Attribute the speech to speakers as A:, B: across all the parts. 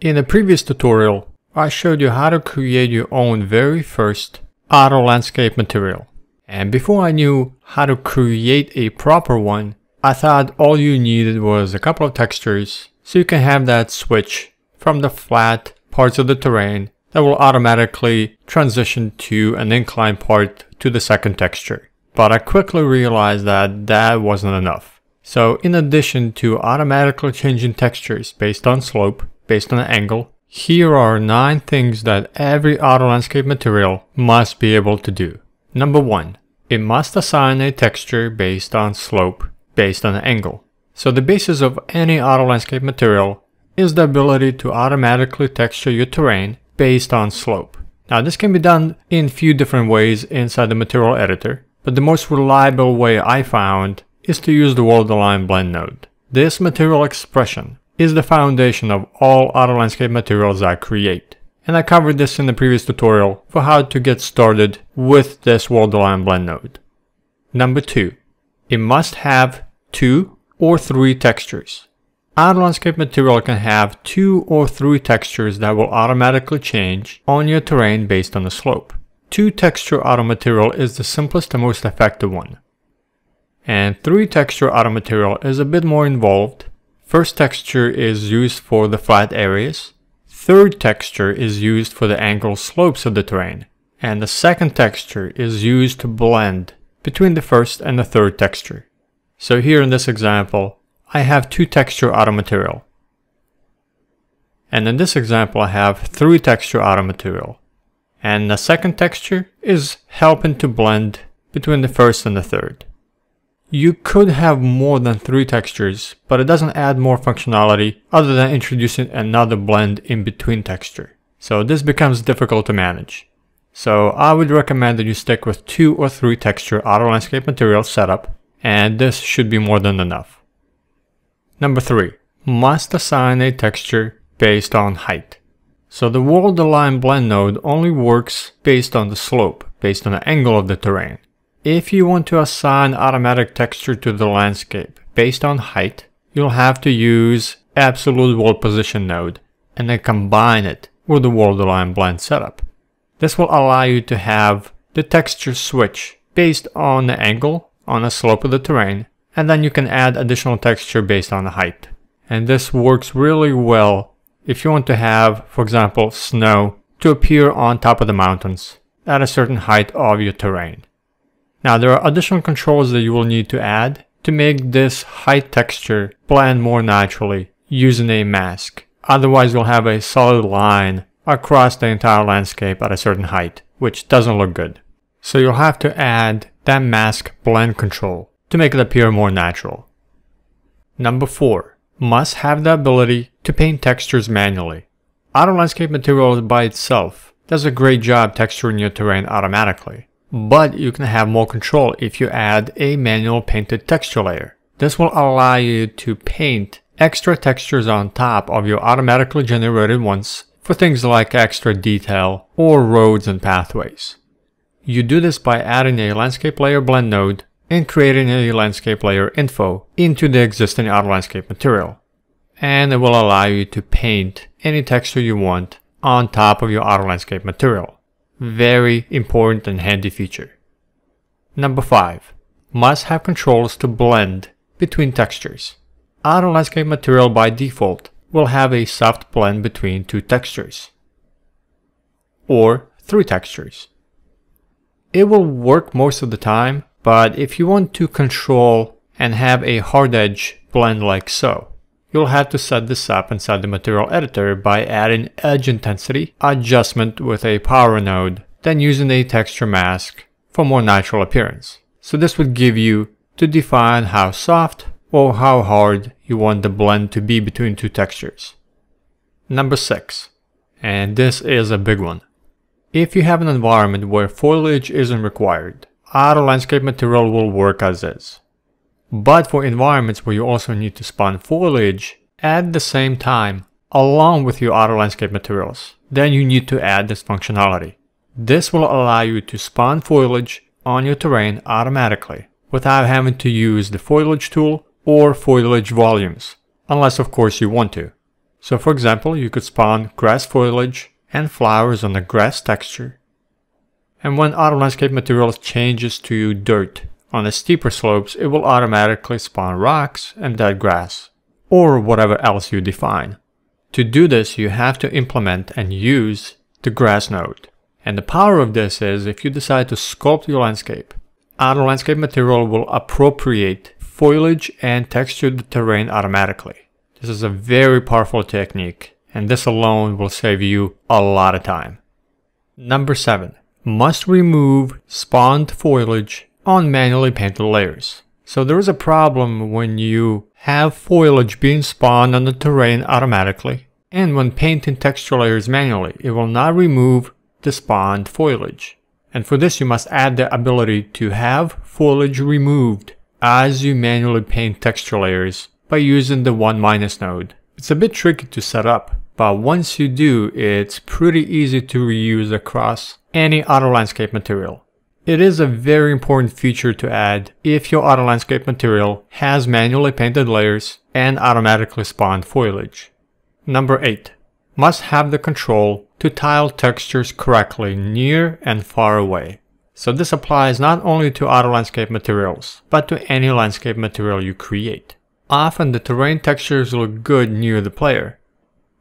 A: In a previous tutorial, I showed you how to create your own very first auto landscape material. And before I knew how to create a proper one, I thought all you needed was a couple of textures so you can have that switch from the flat parts of the terrain that will automatically transition to an inclined part to the second texture. But I quickly realized that that wasn't enough. So in addition to automatically changing textures based on slope, based on angle, here are 9 things that every auto landscape material must be able to do. Number 1. It must assign a texture based on slope, based on angle. So the basis of any auto landscape material is the ability to automatically texture your terrain based on slope. Now this can be done in few different ways inside the material editor, but the most reliable way I found is to use the world align blend node. This material expression is the foundation of all auto landscape materials I create. And I covered this in the previous tutorial for how to get started with this world align blend node. Number 2. It must have 2 or 3 textures. Auto landscape material can have 2 or 3 textures that will automatically change on your terrain based on the slope. 2 texture auto material is the simplest and most effective one. And 3 texture auto material is a bit more involved First texture is used for the flat areas. Third texture is used for the angle slopes of the terrain. And the second texture is used to blend between the first and the third texture. So here in this example, I have two texture auto material. And in this example, I have three texture auto material. And the second texture is helping to blend between the first and the third. You could have more than three textures, but it doesn't add more functionality other than introducing another blend in between texture. So this becomes difficult to manage. So I would recommend that you stick with two or three texture auto landscape material setup, and this should be more than enough. Number three, must assign a texture based on height. So the world align blend node only works based on the slope, based on the angle of the terrain. If you want to assign automatic texture to the landscape based on height, you'll have to use absolute world position node and then combine it with the world align blend setup. This will allow you to have the texture switch based on the angle on the slope of the terrain and then you can add additional texture based on the height. And this works really well if you want to have, for example, snow to appear on top of the mountains at a certain height of your terrain. Now there are additional controls that you will need to add to make this height texture blend more naturally using a mask. Otherwise you'll have a solid line across the entire landscape at a certain height, which doesn't look good. So you'll have to add that mask blend control to make it appear more natural. Number 4. Must have the ability to paint textures manually. Auto Landscape Materials by itself does a great job texturing your terrain automatically. But you can have more control if you add a manual painted texture layer. This will allow you to paint extra textures on top of your automatically generated ones for things like extra detail or roads and pathways. You do this by adding a landscape layer blend node and creating a landscape layer info into the existing auto landscape material. And it will allow you to paint any texture you want on top of your auto landscape material. Very important and handy feature. Number 5. Must have controls to blend between textures. Auto landscape material by default will have a soft blend between two textures. Or three textures. It will work most of the time, but if you want to control and have a hard edge blend like so, You'll have to set this up inside the material editor by adding edge intensity adjustment with a power node, then using a texture mask for more natural appearance. So this would give you to define how soft or how hard you want the blend to be between two textures. Number 6. And this is a big one. If you have an environment where foliage isn't required, auto landscape material will work as is. But for environments where you also need to spawn foliage at the same time, along with your auto landscape materials, then you need to add this functionality. This will allow you to spawn foliage on your terrain automatically without having to use the foliage tool or foliage volumes, unless of course you want to. So for example, you could spawn grass foliage and flowers on the grass texture. And when Auto Landscape Materials changes to dirt on the steeper slopes, it will automatically spawn rocks and dead grass, or whatever else you define. To do this, you have to implement and use the grass node. And the power of this is if you decide to sculpt your landscape, Auto Landscape Material will appropriate foliage and texture the terrain automatically. This is a very powerful technique, and this alone will save you a lot of time. Number 7. Must remove spawned foliage on manually painted layers. So there is a problem when you have foliage being spawned on the terrain automatically, and when painting texture layers manually, it will not remove the spawned foliage. And for this you must add the ability to have foliage removed as you manually paint texture layers by using the 1 minus node. It's a bit tricky to set up, but once you do, it's pretty easy to reuse across any auto landscape material. It is a very important feature to add if your auto landscape material has manually painted layers and automatically spawned foliage. Number 8. Must have the control to tile textures correctly near and far away. So this applies not only to auto landscape materials, but to any landscape material you create. Often the terrain textures look good near the player,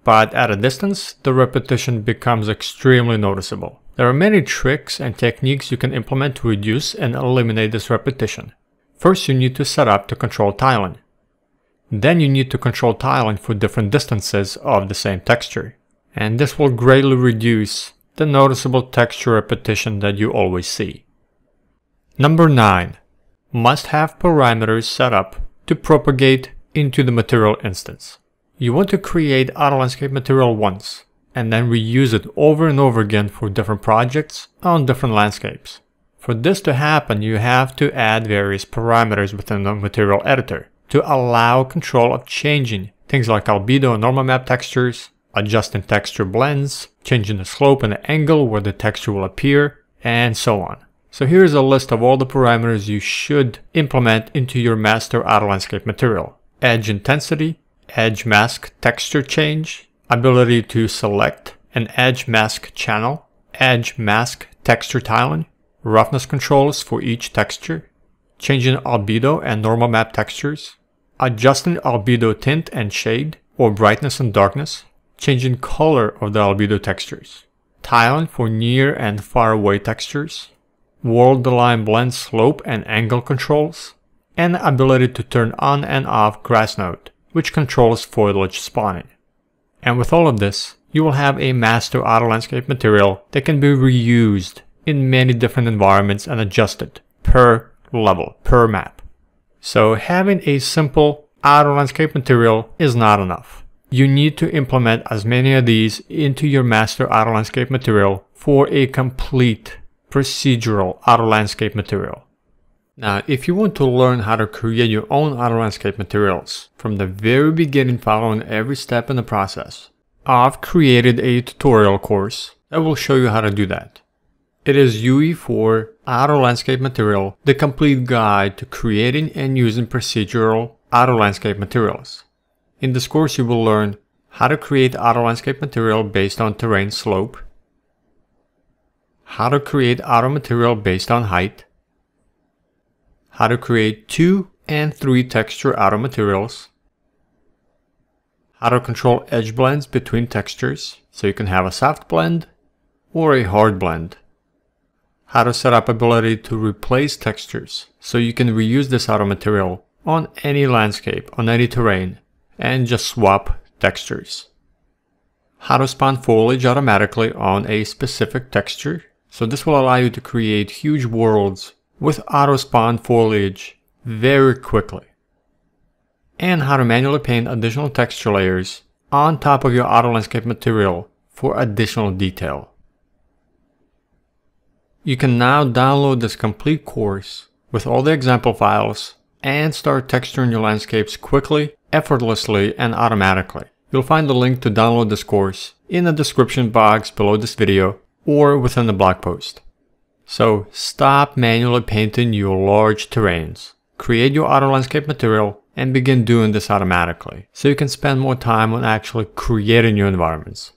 A: but at a distance, the repetition becomes extremely noticeable. There are many tricks and techniques you can implement to reduce and eliminate this repetition. First, you need to set up to control tiling. Then you need to control tiling for different distances of the same texture. And this will greatly reduce the noticeable texture repetition that you always see. Number 9. Must have parameters set up to propagate into the material instance. You want to create auto landscape material once, and then reuse it over and over again for different projects on different landscapes. For this to happen, you have to add various parameters within the material editor to allow control of changing things like albedo and normal map textures, adjusting texture blends, changing the slope and the angle where the texture will appear, and so on. So here's a list of all the parameters you should implement into your master auto landscape material. Edge intensity, edge mask texture change, ability to select an edge mask channel, edge mask texture tiling, roughness controls for each texture, changing albedo and normal map textures, adjusting albedo tint and shade, or brightness and darkness, changing color of the albedo textures, tiling for near and far away textures, world align blend slope and angle controls, and ability to turn on and off grass node, which controls foliage spawning. And with all of this, you will have a master auto landscape material that can be reused in many different environments and adjusted per level, per map. So having a simple auto landscape material is not enough. You need to implement as many of these into your master auto landscape material for a complete procedural auto landscape material. Now, if you want to learn how to create your own auto landscape materials from the very beginning following every step in the process, I've created a tutorial course that will show you how to do that. It is UE4 Auto Landscape Material, the complete guide to creating and using procedural auto landscape materials. In this course you will learn how to create auto landscape material based on terrain slope, how to create auto material based on height, how to create two and three texture auto materials, how to control edge blends between textures so you can have a soft blend or a hard blend, how to set up ability to replace textures so you can reuse this auto material on any landscape, on any terrain, and just swap textures. How to spawn foliage automatically on a specific texture, so this will allow you to create huge worlds with auto spawn foliage very quickly. And how to manually paint additional texture layers on top of your auto landscape material for additional detail. You can now download this complete course with all the example files and start texturing your landscapes quickly, effortlessly, and automatically. You'll find the link to download this course in the description box below this video or within the blog post. So stop manually painting your large terrains. Create your auto landscape material and begin doing this automatically. So you can spend more time on actually creating your environments.